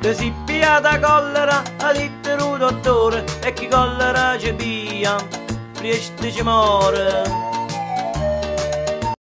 Te si piata collera, a ditteru dottore, e chi collera c'è pia, presto ci muore.